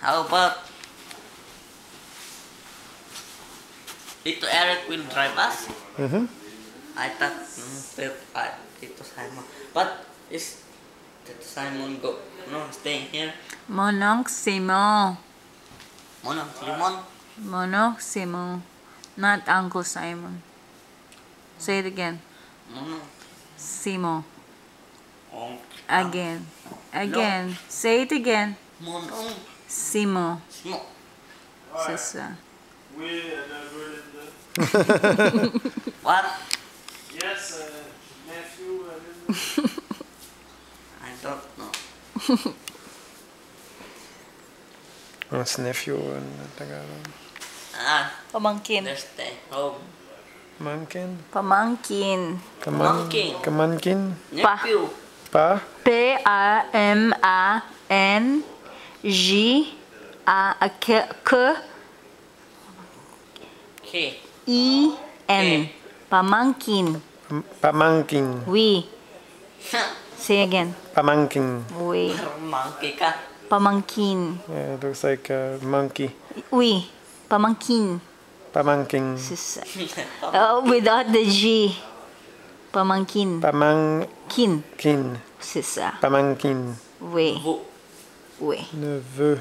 How about Tito Eric will drive us? Mm-hmm. I thought mm, Tito, uh, Tito Simon. But is Tito Simon go no staying here? Mononc Simon. Monong Limon. Mononc Simon. Not Uncle Simon. Say it again. Monong. Simon. Again. Again. Say it again. Monong. Simo, Simon. Ouais. C'est ça. Oui, Linda. What? Yes, uh, nephew I don't know. What's nephew eh, in Tagalog? Ah. Pamangkin. There's the home. Pamangkin. Pamangkin. Pamangkin. Pamangkin. Nephew. Pa. P-A-M-A-N. Nephew. Pa? P-A-M-A-N-G-A-K-I-N. Okay. Pamangkin. Pam- Pamangkin. Oui. Say again. Pamangkin. Oui. Monkey ka. Pamangkin. Yeah, it looks like a monkey. Oui. Pamangkin. Pamangkin. C'est ça. Oh, uh, without the G. Pamangkin. Pamangkin. Kin. C'est ça. Pamangkin. Oui. Oui. Neveu.